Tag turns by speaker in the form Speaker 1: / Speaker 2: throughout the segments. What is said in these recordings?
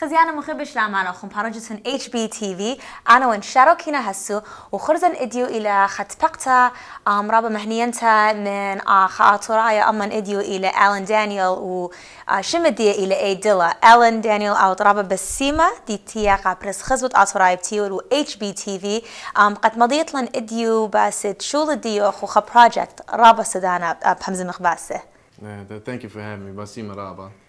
Speaker 1: خزيانة مخبش لعمالة خم بارجتن اتش بي تي في أنا وإن شارو كينا هسو وخرزن إديو إلى خطبقتا أم رابا مهنينتا من خاطرايا أمن إديو إلى ألان دانيال وشمدية إلى أي ديلا ألان دانيال أو رابا بسيمة دي تيا قابرس خزوت أطرايا بتيول و اتش بي تي في أم قد مضيت لن إديو باسد شول ديو خو بروجكت رابا سدانا بحمزة مخباسه
Speaker 2: Yeah, thank you for having me. Basima Raba.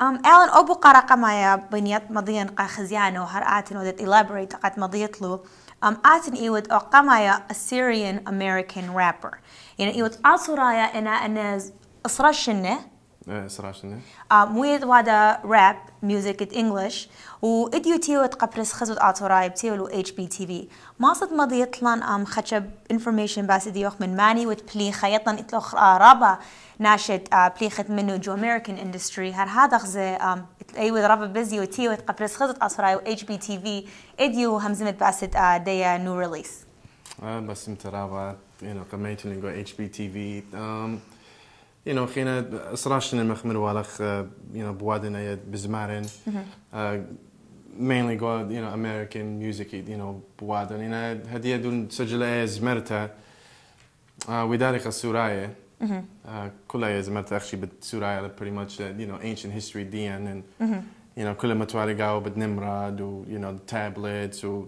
Speaker 1: Um, Alan أبو قرقة مايا بنيات مضيان قا خزيانو هر آتن ودت elaborate قد مضيت له um, آتن إيود أقا مايا Assyrian American rapper. يعني إيود أصرايا إنا أنا أصرشنه
Speaker 2: صراحة.
Speaker 1: مويد وادا راب ميوزك انجلش واديو تيو تقبرس خزوت اطوراي بتيولو اتش بي تي في ما صد مضي يطلن أم خشب انفورميشن باس ديوخ من ماني وت بلي خيطن اتلوخ رابا ناشد بليخت منو جو امريكان اندستري هر هذا غزي آم أيوه رابا بزي وتيو تقبرس خزوت اطوراي و اتش بي تي في اديو همزمت باسد ديا نو ريليس
Speaker 2: Basim Raba, you know, قميت لنقو HBTV. Um, you know, you know, Jeno, geen srašene meh mrwalach, you know, bwadene bizmarin. Mm-hmm. Mainly go, you know, American music, you know, bwadan. Jena, hadija dun sajla zmerta, widarika suraje. Kulla je zmerta akxi bit suraje, pretty much, you know, ancient history dien. And, mm-hmm. you know, kulla matwari gao bit nimrad, you know, tablets, or,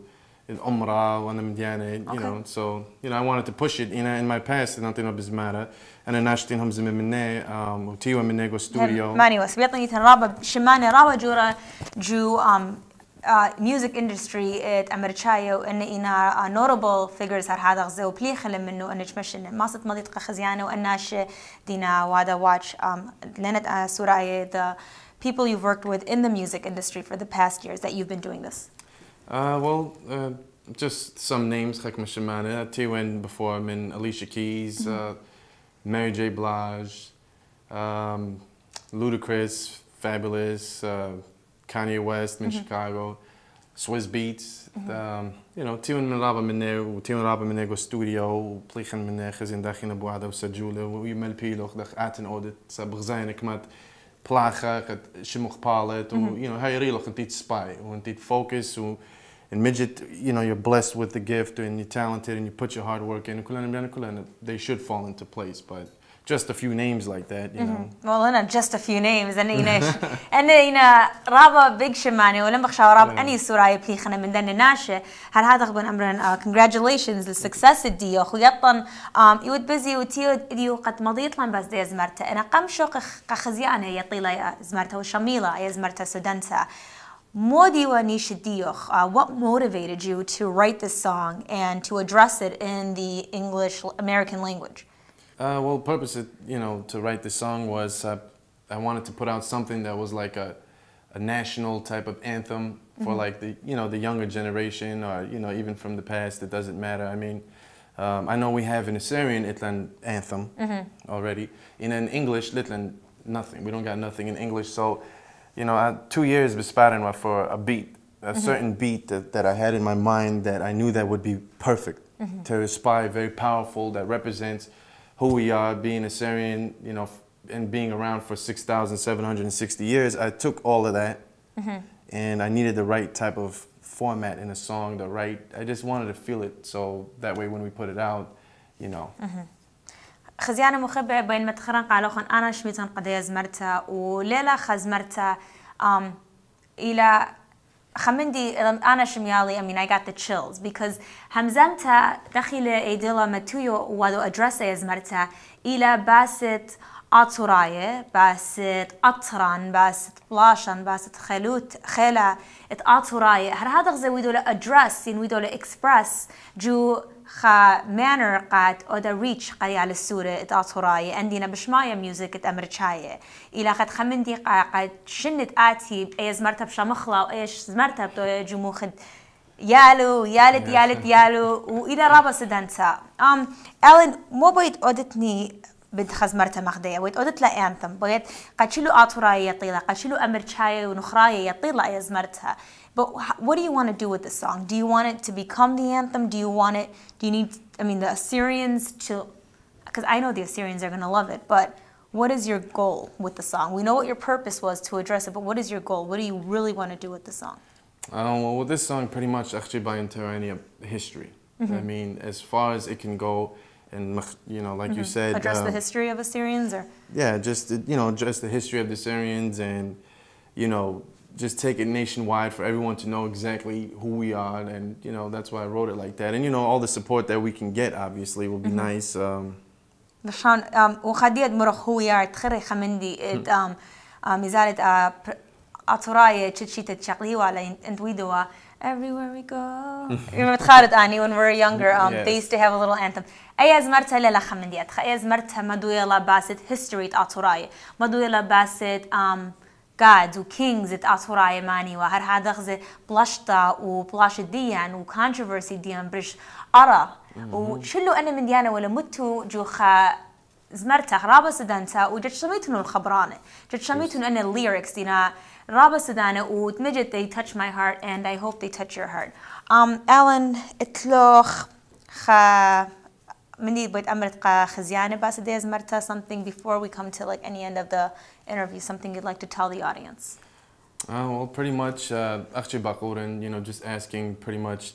Speaker 2: الأمرة وأنا مديانة, you know, so, you know, I wanted to push it, you know, in my past, نعطينا بزمارة. أنا ناشتين هم زمن مني, um, وتيوا مني جو ستوديو.
Speaker 1: ماني وس بيطني تن رابا شماني رابا جورا جو ام ميوزك اندستري ات امريكايا وان انا نوتابل فيجرز هر هذا غزو بلي خلم منه ان تمشن ما صرت مضيت خزيانه واناش دينا وادا واتش ام لنت سوراي the people you've worked with in the music industry for the past years that you've been doing this
Speaker 2: Uh, well, uh, just some names, Gek Mashamana, Tiwen before I and Alicia Keys, uh, mm-hmm. Mary J. Blige, um, Ludacris, Fabolous, uh, Kanye West Min mm -hmm. Chicago, Swizz Beatz, mm -hmm. um, you know, Tiwen Melaba Menego, Tiwen Melaba Menego Studio, Plichen Menego, Zindag in Abuada, Sajula, Umelpilog, Dag Aten Audit, Sabrzainek Mat plaga, het shimukhpalet, mm-hmm. you know, how you really look at spy, to did focus, and midget, you know, you're blessed with the gift and you're talented and you put your hard work in, they should fall into place, but just a few names like that, you know.
Speaker 1: well انا just a few names انا انا انا انا رابا بيج شماني ولما بخشى راب اني سوراي بلي خنا من دنا ناشة هل هذا غبن امرن uh, congratulations للسكسس الديو خيطن um, يود بزي وتيو ديو قد مضيت لن بس دي زمرته انا قم شوق قخزيانه يطيلا يا زمرته وشميلة يا زمرته سودنتا مودي ونيش ديوخ uh, what motivated you to write this song and to address it in the English American language
Speaker 2: Uh, well, the purpose, of, you know, to write this song was uh, I wanted to put out something that was like a, a national type of anthem for like the, you know, the younger generation or, you know, even from the past, it doesn't matter. I mean, um, I know we have an Assyrian Itlan anthem already. And in English, Litlan, nothing. We don't got nothing in English. So, you know, I, two years besparing for a beat, a certain beat that, that I had in my mind that I knew that would be perfect to inspire, very powerful, that represents who we are, being Assyrian, you know, f- and being around for 6,760 years. I took all of that and I needed the right type of format in a song, the right, I just wanted to feel it so that way when we put it out, you know.
Speaker 1: خزيانة مخبئة بين متخرن قالوا خن أنا شميتن قضية زمرتا وليلة خزمرتا um, إلى Hamindi um, ana I mean, I got the chills because hamzamta dakhila edila matuyo wado addresse esmarta ila basit أطراية بأست أطران بأست بلاشن بأست خلوت خلا إت أطراية. هر هذا غزي ويدو أدرس ين ويدو إكسبرس؟ جو خا مانر قاد أو دا ريتش قري على السورة إت أطراية. عندنا بشماية ميوزك إت أمريكاية. إلى قد خمندي قاد شنت آتي أيز مرتب شمخلا وإيش مرتب تو جمو خد يالو يالت يالت يالو. وإلى رابا سدنتا. أم ألين مو بيت أودتني بنت خزمرتها مخدية ويت أودت لا أنثم بغيت قد شلو آطراية يطيلة قد شلو أمريكاية ونخراية يطيلة يا زمرتها But wh- what do you want to do with the song? Do you want it to become the anthem? Do you want it, do you need, I mean, the Assyrians to, because I know the Assyrians are going to love it, but what is your goal with the song? We know what your purpose was to address it, but what is your goal? What do you really want to do with the song?
Speaker 2: Um, well, with this song, pretty much actually by Terania history.
Speaker 1: Mm-hmm.
Speaker 2: I mean, as far as it can go, and mach- you know, like you said,
Speaker 1: Mm-hmm. Address
Speaker 2: uh,
Speaker 1: the history of Assyrians, or
Speaker 2: yeah, just uh, you know, just the history of the Syrians, and you know, just take it nationwide for everyone to know exactly who we are, and you know, that's why I wrote it like that. And you know, all the support that we can get, obviously, will be
Speaker 1: Mm-hmm.
Speaker 2: nice. Um,
Speaker 1: نشان وخديت مرخ هو يار تخري خمندي اد ام مزالت أطراية تشتشي تشقلي ولا انت ويدوا everywhere we go. متخارط اني when we were younger um, they
Speaker 2: Yes.
Speaker 1: used to have a little anthem. أي ازمرتها لا خمندي اتخ أي ازمرتها مدو يلا باست history أطراية مدو يلا باست um, gods و kings ات أطراية ماني وهر هذا غزة بلاشتا وبلاش ديان و controversy ديان برش أرى وشلو أنا من ديانا ولا متو جوخا زمرتها رابا سدانتا وجت شميتنو الخبرانة. جت شميتنو أنا الليركس دينا رابا سدانة وتمجد they touch my heart and I hope they touch your heart um, Alan اتلوخ خا مني بيت أمرت قا خزيانة بس دي زمرتها something before we come to like any end of the interview something you'd like to tell the audience
Speaker 2: Uh, well, pretty much, أختي باقورن, you know, just asking pretty much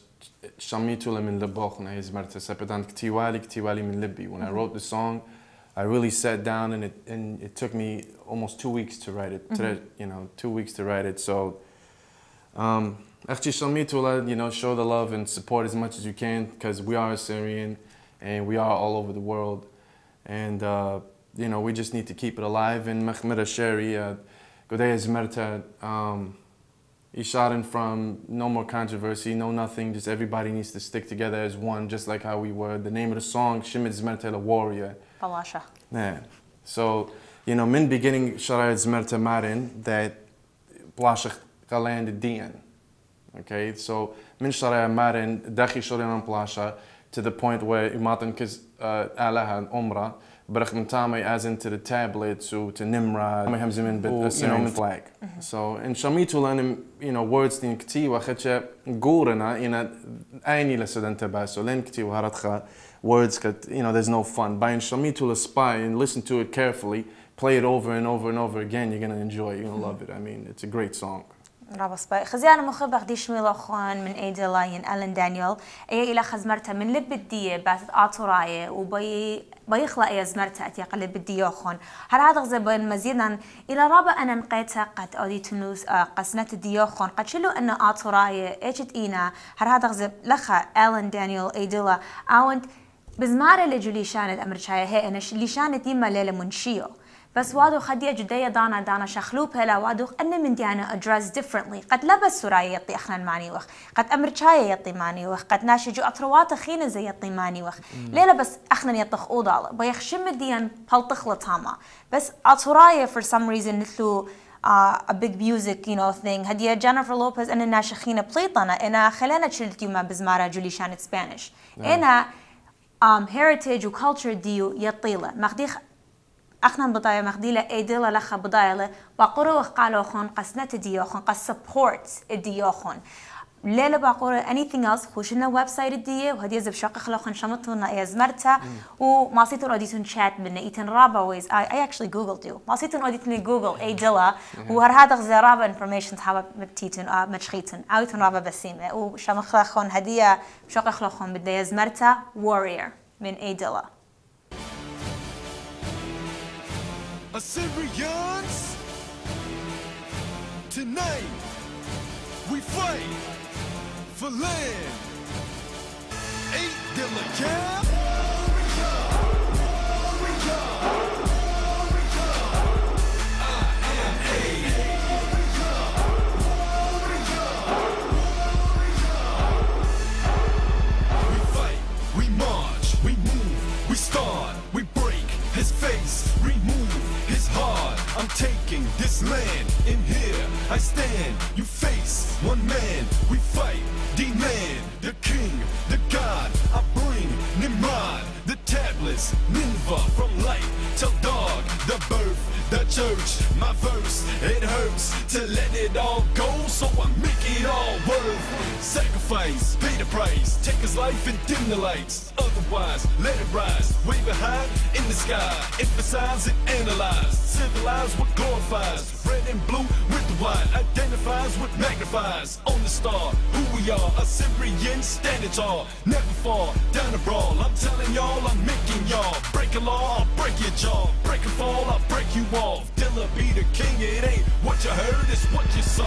Speaker 2: شميتو من لبوخنا هي زمرتها سبتان كتيوالي كتيوالي من لبي. When I wrote the song, I really sat down and it, and it took me almost two weeks to write it, mm -hmm. you know, two weeks to write it. So, um, you know, show the love and support as much as you can because we are Syrian and we are all over the world. And, uh, you know, we just need to keep it alive. And Mehmet Asheri, he shot in from No More Controversy, No Nothing, just everybody needs to stick together as one, just like how we were. The name of the song, Shimid the Warrior.
Speaker 1: بلاشة
Speaker 2: Yeah. So, you know, min beginning Sharai Zmerta Marin, that Blashach Galand Dian. Okay, so min Sharai Marin, Dachi Shorian Plasha, to the point where Imatan Kiz Alaha and Umrah, Barak Mtame as into the tablet, so to Nimrod, Hamzimin, but a Syrian flag. So, in Shamitulan, you know, words in Kti, Wachacha, Gurana, in a Aini Lasadanta Baso, Len Kti, Waharatcha, Words, kat- you know, there's no fun. By Shamitul spy and listen to it carefully, play it over and over and over again, you're to enjoy it, you're to love it. I mean, it's a great song.
Speaker 1: رابا سباي خزيانة مخبخ دي شميل أخوان من أيدي لاين ألان دانيال. أي إلى خزمرتا من لب الدية بات آطوراية وبي بيخلق أي زمرتا أتي قلب الدية أخوان هل هذا غزة بين مزيدا؟ إلى رابا أنا نقيتا قد أودي تنوس قسنة الدية أخوان قد شلو أن آطوراية إيجت إينا؟ هل هذا غزة؟ لخا ألان دانيال أيديلا. أوند بزمارة لجولي شانت أمريكاية هي أنا اللي شانت يما ليلة منشيو. بس وادو خدي جدية دانا دانا شخلوب هلا. وادو أن من ديانا address differently. قد لبس سراي يطي أخنا ماني وخ. قد أمريكاية يطي ماني وخ. قد ناشجو أطروات خينا زي يطي ماني وخ. ليلة بس أخنا يطخ أوضال. بيخشم ديان بلطخلة هاما. بس أطراية for some reason مثلو uh, a big music you know thing. هدية جينيفر لوبيز أن ناشخينا بليطنا أنا خلينا تشلت يوما بزمارة جولي شانت سبانيش أنا um, heritage و culture ديو يطيلة مخديخ اخنا بضايا مخديلة ايديلا لخا بضايا باقورو وقالو خون قسنة ديوخون قس support ديوخون لا لا باقور anything else. خوش لنا ويب سايت دي وهدي زب شق خلا خن شمت لنا يا زمرتا وما صيت اوديتن شات من ايتن رابا ويز اي اي اكشلي جوجل ديو ما صيتن اوديتن جوجل أي دلا. وهر هذا غزا رابا انفورميشن تحب مبتيتن. آه، متشخيتن اوتن آه، رابا بسيمة. وشم خلا خن هديه شق خلا خن بدي يا زمرتا وورير من أي دلا.
Speaker 3: Assyrians, tonight we fight. For land. Eight Dilla. The birth, the church. My verse, it hurts to let it all go, so I make it all worth. Sacrifice, pay the price, take his life and dim the lights. Otherwise, let it rise. waving high in the sky. Emphasize and analyze, civilize what glorifies. Red and blue with the white, identifies what magnifies. On the star, who we are, Assyrian standing tall. Never fall down the brawl. I'm telling y'all, I'm making y'all a law, I'll break your jaw. Break a fall, I'll break you off. Dilla be the king, it ain't what you heard, it's what you saw.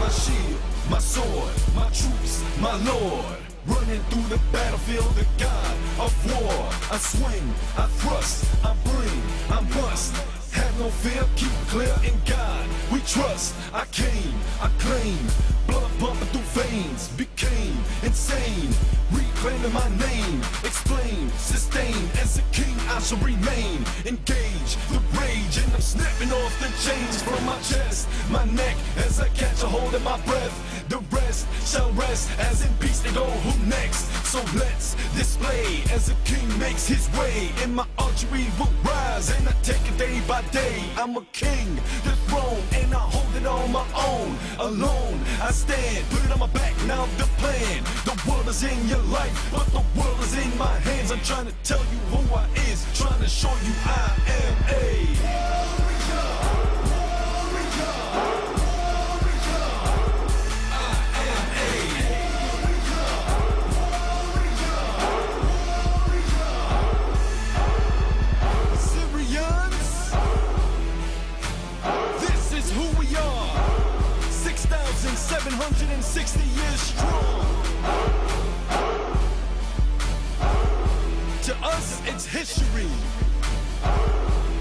Speaker 3: my shield, my sword, my troops, my lord. Running through the battlefield, the god of war. I swing, I thrust, I bring, I must. Have no fear, keep clear in God. We trust. I came, I claim. Blood pumping through veins, became insane. Reclaiming my name, explain, sustain. As a king, I shall remain. Engage the rage, and I'm snapping off the chains from my chest, my neck, as I catch a hold of my breath. The rest shall rest, as in peace they go. Who next? So let's display as a king makes his way. And my archery will rise, and I take it day by day. I'm a king, the throne, and I hold it on my own. Alone, I stand, put it on my back. Now the plan. The world is in your life, but the world is in my hands. I'm trying to tell you who I is, trying to show you I am a.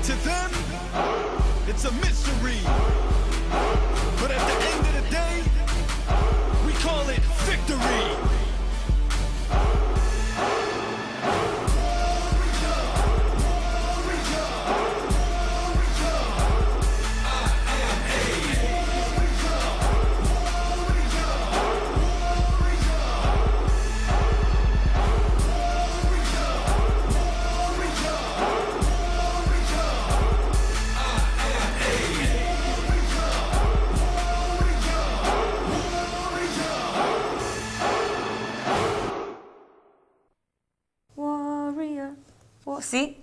Speaker 3: To them, it's a mystery. But at the end of the day, we call it victory.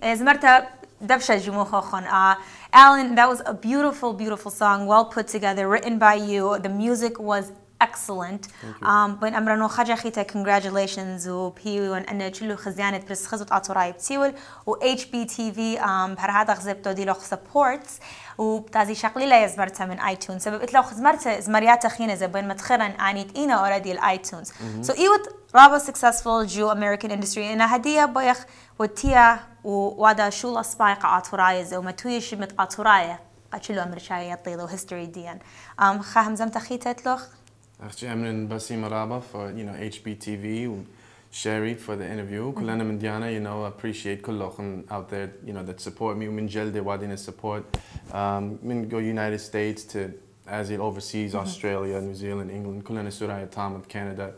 Speaker 1: Well, see, Esmerta Dabsha Jumukhon. Uh, Alan, that was a beautiful, beautiful song, well put together, written by you. The music was excellent. Um, بين أمرنا خجا خيتا congratulations وبهي وان أنا تشلو خزيانة بس خزوت عطوراي بتيول و HBTV um, بهر هذا غزبتو دي لوخ supports وبتازي شغلي لا يزمرتها من ايتونز سبب اتلو خزمرتها زمريات خينة زبين متخرن انيت اينا اوريدي الايتونز سو ايوت رابا successful جو American industry انا هدية بيخ وتيا ووادا شو الاسبايق عطوراي زي ومتوي شمت عطوراي قاتلو امريكاية طيلو history ديان um, خاهم زمت خيتت لوخ
Speaker 2: Actually, I'm in Basim Araba for you know HBTV and Sherry for the interview. كلنا من ديانا you know appreciate كلهم out there you know that support me ومن جلدي وادينا support um, من go United States to as it overseas Australia, New Zealand, England كلنا سوريا تامد Canada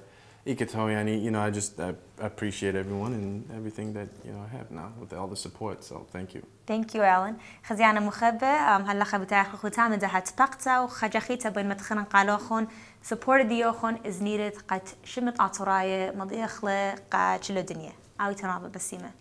Speaker 2: يعني you know I just I appreciate everyone and everything that you know I have now with all the support so thank you.
Speaker 1: Thank you, Alan. خزيانة مخبة أم هلا خبتاخ ختام ده هتبقتا وخجخيتا بين مدخنا قالوخون support ديوخون is needed قد شمت عطراية مضيخلة قد شلو دنيا أو تنابة بسيمة